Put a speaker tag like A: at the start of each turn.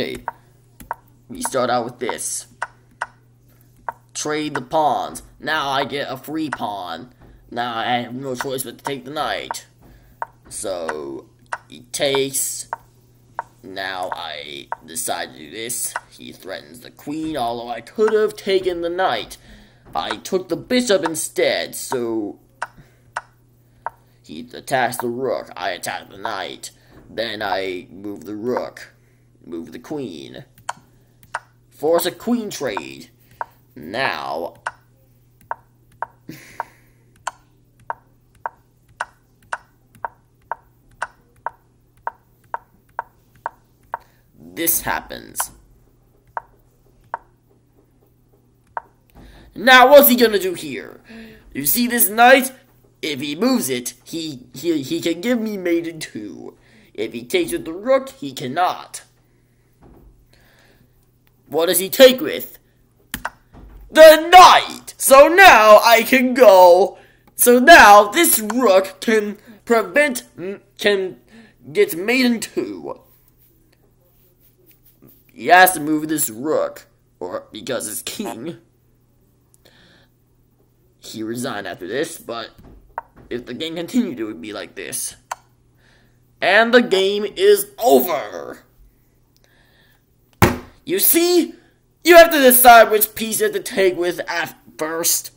A: Okay, we start out with this. Trade the pawns. Now I get a free pawn. Now I have no choice but to take the knight. So, he takes. Now I decide to do this. He threatens the queen, although I could have taken the knight. I took the bishop instead, so he attacks the rook. I attack the knight. Then I move the rook. Move the queen. Force a queen trade. Now. this happens. Now, what's he gonna do here? You see this knight? If he moves it, he, he, he can give me in two. If he takes with the rook, he cannot. What does he take with? The knight! So now I can go. So now this rook can prevent, can get mate in two. He has to move this rook, or because it's king. He resigned after this, but if the game continued, it would be like this. And the game is over! You see? You have to decide which piece you have to take with at first.